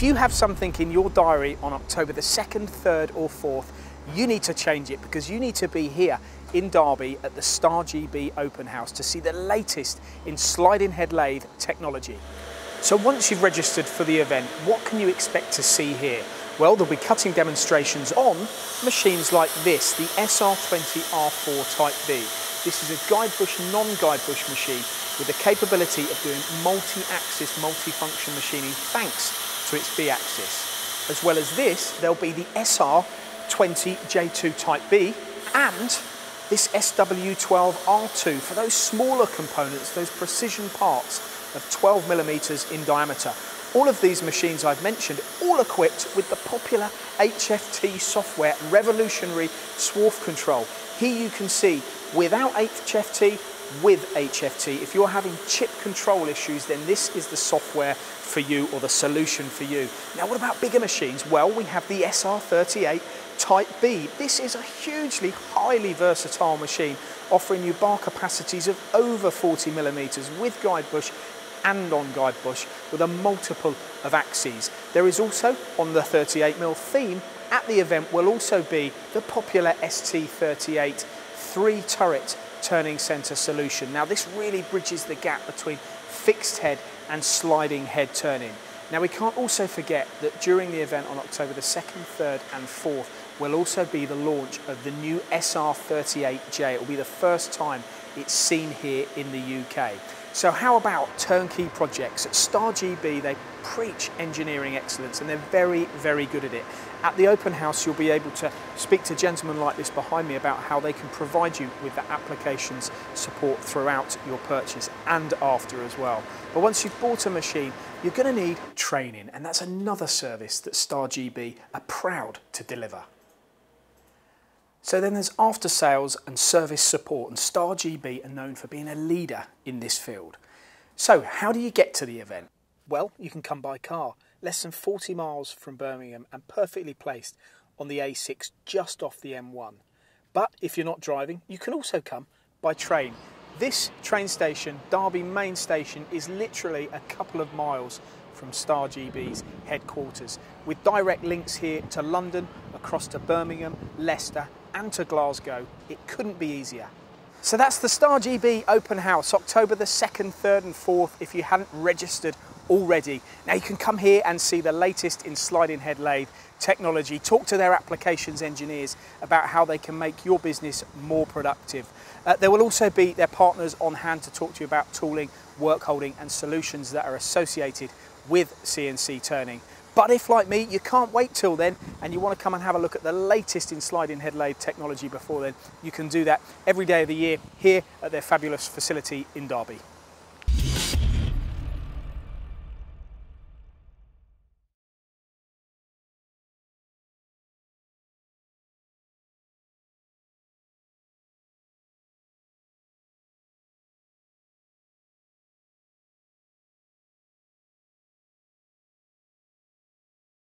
If you have something in your diary on October the 2nd, 3rd or 4th, you need to change it because you need to be here in Derby at the Star GB Open House to see the latest in sliding head lathe technology. So once you've registered for the event, what can you expect to see here? Well, there'll be cutting demonstrations on machines like this, the SR20R4 Type B. This is a guide bush, non-guide bush machine with the capability of doing multi-axis, multi-function machining thanks to its B-axis. As well as this, there'll be the SR20J2 Type B and this SW12R2 for those smaller components, those precision parts of 12 millimeters in diameter. All of these machines I've mentioned, all equipped with the popular HFT software, revolutionary swarf control. Here you can see without HFT, with HFT. If you're having chip control issues, then this is the software for you or the solution for you. Now, what about bigger machines? Well, we have the SR38 Type B. This is a hugely highly versatile machine offering you bar capacities of over 40 millimeters with guide bush and on guide bush with a multiple of axes. There is also, on the 38mm theme, at the event will also be the popular ST38 three turret turning centre solution. Now this really bridges the gap between fixed head and sliding head turning. Now we can't also forget that during the event on October the 2nd, 3rd and 4th will also be the launch of the new SR38J. It will be the first time it's seen here in the UK. So how about turnkey projects? At Star GB, they preach engineering excellence and they're very, very good at it. At the open house, you'll be able to speak to gentlemen like this behind me about how they can provide you with the applications support throughout your purchase and after as well. But once you've bought a machine, you're going to need training, and that's another service that Star GB are proud to deliver. So then there's after sales and service support and Star GB are known for being a leader in this field. So how do you get to the event? Well, you can come by car, less than 40 miles from Birmingham and perfectly placed on the A6 just off the M1. But if you're not driving, you can also come by train. This train station, Derby Main Station, is literally a couple of miles from Star GB's headquarters, with direct links here to London, across to Birmingham, Leicester and to Glasgow. It couldn't be easier. So that's the Star GB Open House, October the 2nd, 3rd and 4th if you hadn't registered already. Now you can come here and see the latest in sliding head lathe technology, talk to their applications engineers about how they can make your business more productive. Uh, there will also be their partners on hand to talk to you about tooling, work holding and solutions that are associated with CNC turning. But if, like me, you can't wait till then and you want to come and have a look at the latest in sliding head lathe technology before then, you can do that every day of the year here at their fabulous facility in Derby.